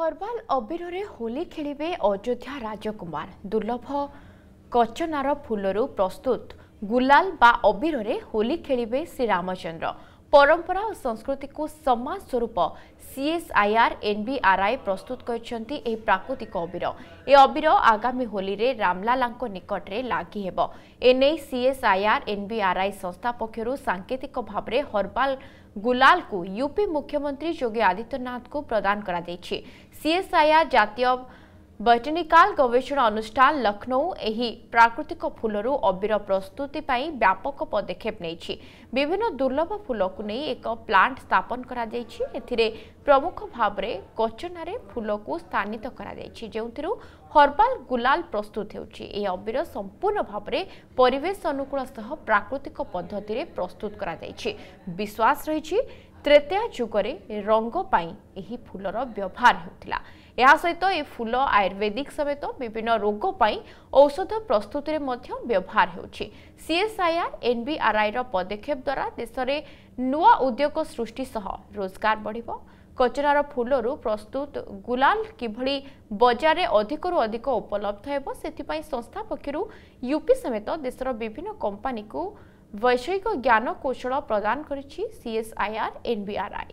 herbal ଅବିରରେ Holi ଖେଳିବେ ଅଯୋଧ୍ୟା ରାଜକୁମାର ଦୁର୍ଲଭ କଚନାର ଫୁଲରୁ ପ୍ରସ୍ତୁତ ଗୁଲାଲ ବା ଅବିରରେ ହୋଲି ଖେଳିବେ ଶ୍ରୀରାମଚନ୍ଦ୍ର পরম্পরা ও সংস্কৃতিকু সম্মান স্বরূপ সিএসআইআর এনবিআরআই প্রস্তুত করেছেন এই প্রাকৃতিক অবির এ অবির আগামী হোলিরে রামলালা নিকটরে লাগি হব এনে সিএসআইআর এনবিআরআই সংস্থা পক্ষর সাংকেতিক ভাবে হরবাল গুলালকু ইউপি মুখ্যমন্ত্রী যোগী আদিত্যনাথকু প্রদান করা যাইছে সিএসআইআর জাতীয় ବୈଟେନିକାଲ ଗବେଷଣା ଅନୁଷ୍ଠାନ ଲକ୍ଷ୍ନୌ ଏହି ପ୍ରାକୃତିକ ଫୁଲରୁ ଅବିର ପ୍ରସ୍ତୁତି ପାଇଁ ବ୍ୟାପକ ପଦକ୍ଷେପ ନେଇଛି ବିଭିନ୍ନ ଦୁର୍ଲଭ ଫୁଲକୁ ନେଇ ଏକ ପ୍ଲାଣ୍ଟ ସ୍ଥାପନ କରାଯାଇଛି ଏଥିରେ ପ୍ରମୁଖ ଭାବରେ କଚନାରେ ଫୁଲକୁ ସ୍ଥାନିତ କରାଯାଇଛି ଯେଉଁଥିରୁ ହର୍ବାଲ ଗୁଲାଲ ପ୍ରସ୍ତୁତ ହେଉଛି ଏହି ଅବିର ସମ୍ପୂର୍ଣ୍ଣ ଭାବରେ ପରିବେଶ ଅନୁକୂଳ ସହ ପ୍ରାକୃତିକ ପଦ୍ଧତିରେ ପ୍ରସ୍ତୁତ କରାଯାଇଛି ବିଶ୍ୱାସ ରହିଛି ତ୍ରେତୟା ଯୁଗରେ ରଙ୍ଗ ପାଇଁ ଏହି ଫୁଲର ବ୍ୟବହାର ହେଉଥିଲା ଏହା ସହିତ ଏ ଫୁଲ ଆୟୁର୍ବେଦିକ ସମେତ ବିଭିନ୍ନ ରୋଗ ପାଇଁ ଔଷଧ ପ୍ରସ୍ତୁତିରେ ମଧ୍ୟ ବ୍ୟବହାର ହେଉଛି ସିଏସ୍ଆଇଆର୍ ଏନ୍ବିଆର୍ଆଇର ପଦକ୍ଷେପ ଦ୍ୱାରା ଦେଶରେ ନୂଆ ଉଦ୍ୟୋଗ ସୃଷ୍ଟି ସହ ରୋଜଗାର ବଢ଼ିବ କଚରାର ଫୁଲରୁ ପ୍ରସ୍ତୁତ ଗୁଲାଲ କିଭଳି ବଜାରରେ ଅଧିକରୁ ଅଧିକ ଉପଲବ୍ଧ ହେବ ସେଥିପାଇଁ ସଂସ୍ଥା ପକ୍ଷରୁ ୟୁପି ସମେତ ଦେଶର ବିଭିନ୍ନ କମ୍ପାନୀକୁ ବୈଷୟିକ ଜ୍ଞାନ କୌଶଳ ପ୍ରଦାନ କରିଛି ସିଏସ୍ଆଇଆର୍ ଏନ୍ବିଆର୍ଆଇ